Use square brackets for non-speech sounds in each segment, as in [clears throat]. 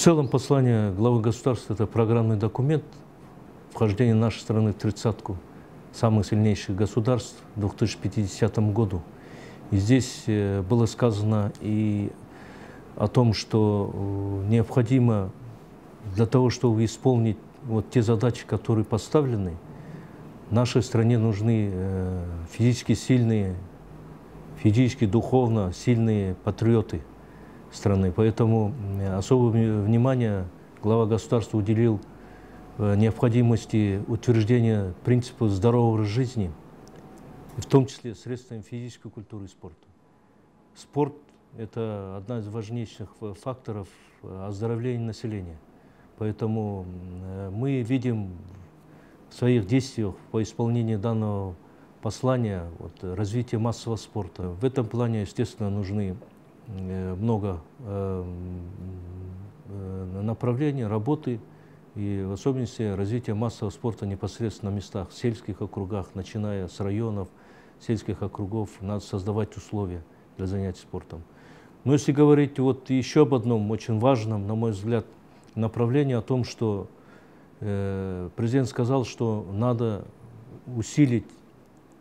целом послание главы государства – это программный документ вхождения нашей страны в тридцатку самых сильнейших государств в 2050 году. И здесь э, было сказано и о том, что э, необходимо для того, чтобы исполнить вот те задачи, которые поставлены, нашей стране нужны э, физически сильные, физически, духовно сильные патриоты страны. Поэтому особое внимание глава государства уделил необходимости утверждения принципов здорового жизни, в том числе средствами физической культуры и спорта. Спорт – это одна из важнейших факторов оздоровления населения. Поэтому мы видим в своих действиях по исполнению данного послания вот, развитие массового спорта. В этом плане, естественно, нужны э, много э, э, направлений, работы, и в особенности развитие массового спорта непосредственно на местах, в сельских округах, начиная с районов, сельских округов, надо создавать условия для занятий спортом. Но если говорить вот еще об одном очень важном, на мой взгляд, направлении, о том, что э, президент сказал, что надо усилить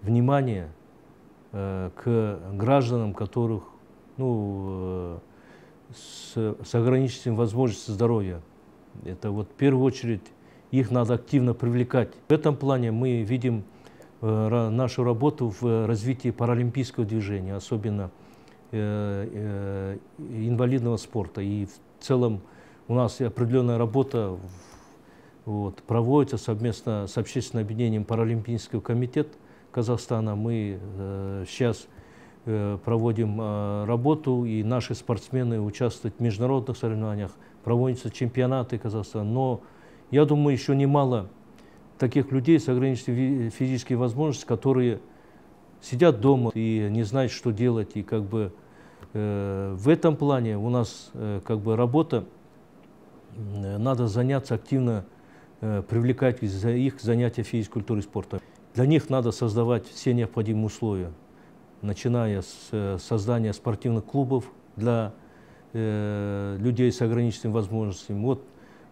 внимание э, к гражданам, которых ну, э, с, с ограниченными возможностями здоровья, это вот в первую очередь их надо активно привлекать. В этом плане мы видим э, нашу работу в развитии паралимпийского движения, особенно э, э, инвалидного спорта. И в целом у нас определенная работа вот, проводится совместно с общественным объединением Паралимпийский комитет Казахстана. Мы э, сейчас проводим э, работу, и наши спортсмены участвуют в международных соревнованиях проводятся чемпионаты Казахстана, но я думаю, еще немало таких людей с ограниченными физическими возможностями, которые сидят дома и не знают, что делать. И как бы э, в этом плане у нас э, как бы работа, э, надо заняться активно, э, привлекать их занятия физической культурой и спорта. Для них надо создавать все необходимые условия, начиная с э, создания спортивных клубов для Э, людей с ограниченными возможностями. Вот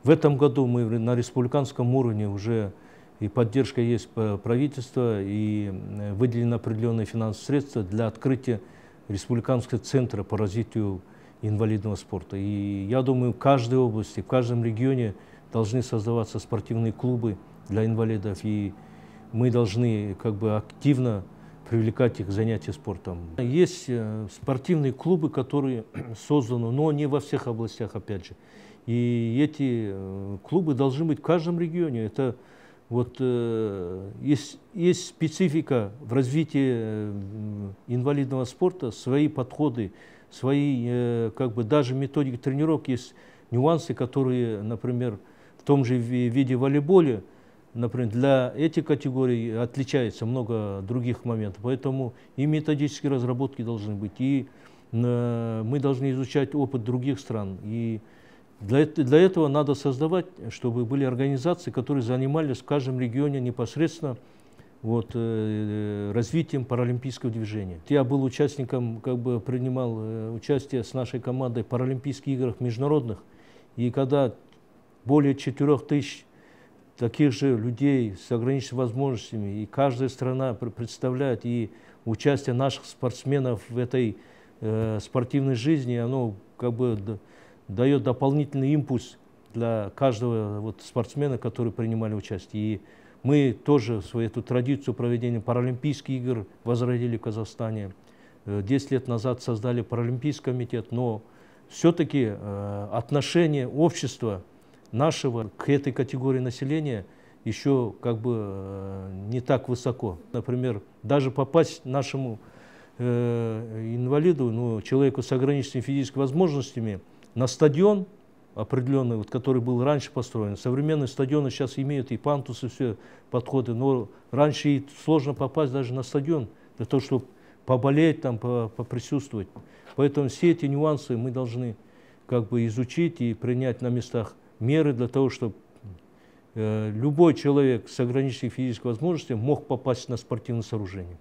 в этом году мы на республиканском уровне уже и поддержка есть правительства, и э, выделены определенные финансовые средства для открытия республиканского центра по развитию инвалидного спорта. И я думаю, в каждой области, в каждом регионе должны создаваться спортивные клубы для инвалидов, и мы должны как бы активно привлекать их к занятию спортом. Есть э, спортивные клубы, которые [clears throat] созданы, но не во всех областях, опять же. И эти э, клубы должны быть в каждом регионе. Это вот э, есть, есть специфика в развитии инвалидного спорта, свои подходы, свои, как бы даже методики тренировок, есть нюансы, которые, например, в том же виде волейболя, например, для этих категорий отличается много других моментов. Поэтому и методические разработки должны быть, и э, мы должны изучать опыт других стран. И для, этого надо создавать, чтобы были организации, которые занимались в каждом регионе непосредственно вот, э, развитием паралимпийского движения. Я был участником, как бы принимал э, участие с нашей командой в Паралимпийских играх международных. И когда более 4 тысяч таких же людей с ограниченными возможностями, и каждая страна представляет, и участие наших спортсменов в этой э, спортивной жизни, оно как бы дает дополнительный импульс для каждого вот, спортсмена, который принимали участие. И мы тоже свою эту традицию проведения Паралимпийских игр возродили в Казахстане. Э, десять лет назад создали Паралимпийский комитет, но все-таки э, отношение общества нашего к этой категории населения еще как бы э, не так высоко. Например, даже попасть нашему э, инвалиду, ну, человеку с ограниченными физическими возможностями на стадион определенный, вот, который был раньше построен. Современные стадионы сейчас имеют и пантусы, все подходы, но раньше и сложно попасть даже на стадион для того, чтобы поболеть, там, поприсутствовать. Поэтому все эти нюансы мы должны как бы изучить и принять на местах меры для того, чтобы э, любой человек с ограниченными физическими возможностями мог попасть на спортивное сооружение.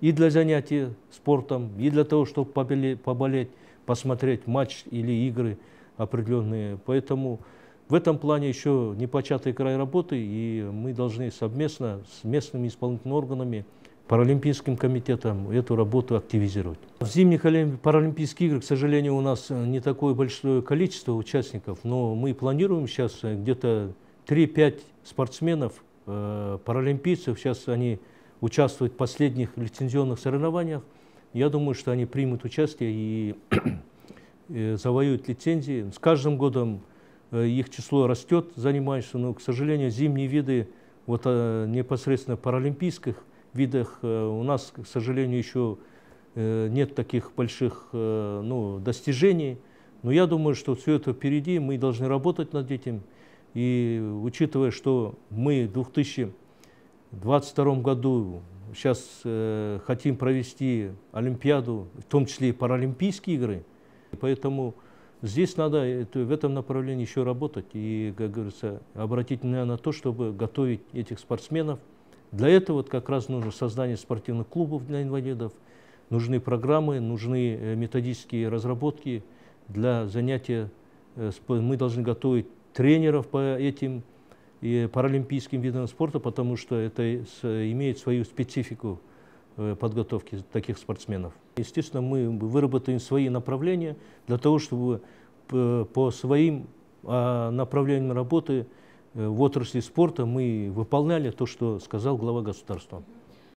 И для занятия спортом, и для того, чтобы поболеть, посмотреть матч или игры определенные. Поэтому в этом плане еще не початый край работы, и мы должны совместно с местными исполнительными органами, Паралимпийским комитетом эту работу активизировать. В зимних Паралимпийских играх, к сожалению, у нас не такое большое количество участников, но мы планируем сейчас где-то 3-5 спортсменов, э, паралимпийцев, сейчас они участвуют в последних лицензионных соревнованиях. Я думаю, что они примут участие и [clears throat] завоюют лицензии. С каждым годом э, их число растет, занимающихся, но, к сожалению, зимние виды вот, э, непосредственно паралимпийских видах э, у нас, к сожалению, еще нет таких больших ну, достижений. Но я думаю, что все это впереди, мы должны работать над этим. И учитывая, что мы в 2022 году сейчас э, хотим провести Олимпиаду, в том числе и Паралимпийские игры, Поэтому здесь надо в этом направлении еще работать и, как говорится, обратить внимание на то, чтобы готовить этих спортсменов. Для этого вот как раз нужно создание спортивных клубов для инвалидов, нужны программы, нужны э, методические разработки для занятия. Э, мы должны готовить тренеров по этим и паралимпийским видам спорта, потому что это имеет свою специфику Э, подготовки таких спортсменов. Естественно, мы выработаем свои направления для того, чтобы по своим а, направлениям работы э, в отрасли спорта мы выполняли то, что сказал глава государства.